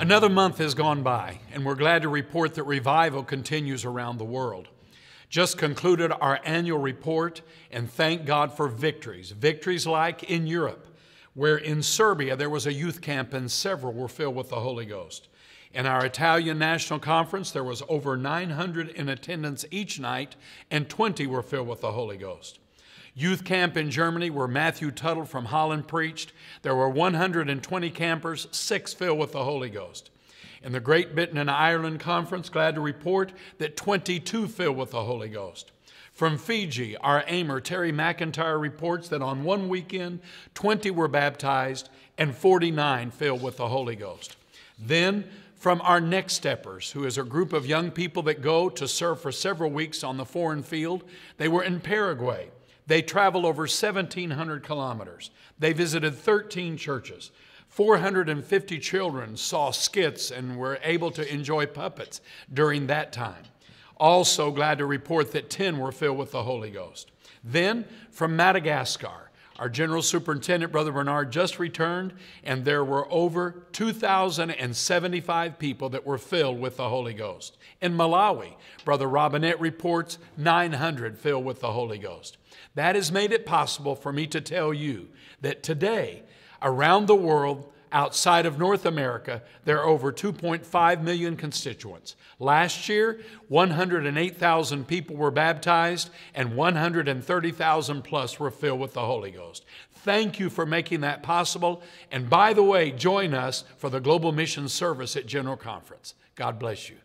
Another month has gone by, and we're glad to report that revival continues around the world. Just concluded our annual report, and thank God for victories. Victories like in Europe, where in Serbia there was a youth camp and several were filled with the Holy Ghost. In our Italian National Conference, there was over 900 in attendance each night, and 20 were filled with the Holy Ghost. Youth camp in Germany, where Matthew Tuttle from Holland preached, there were 120 campers, six filled with the Holy Ghost. In the Great Britain and Ireland Conference, glad to report that 22 filled with the Holy Ghost. From Fiji, our aimer, Terry McIntyre, reports that on one weekend, 20 were baptized and 49 filled with the Holy Ghost. Then, from our Next Steppers, who is a group of young people that go to serve for several weeks on the foreign field, they were in Paraguay. They traveled over 1,700 kilometers. They visited 13 churches. 450 children saw skits and were able to enjoy puppets during that time. Also, glad to report that 10 were filled with the Holy Ghost. Then, from Madagascar, our General Superintendent, Brother Bernard, just returned, and there were over 2,075 people that were filled with the Holy Ghost. In Malawi, Brother Robinette reports 900 filled with the Holy Ghost. That has made it possible for me to tell you that today, around the world, outside of North America, there are over 2.5 million constituents. Last year, 108,000 people were baptized and 130,000 plus were filled with the Holy Ghost. Thank you for making that possible. And by the way, join us for the Global Mission Service at General Conference. God bless you.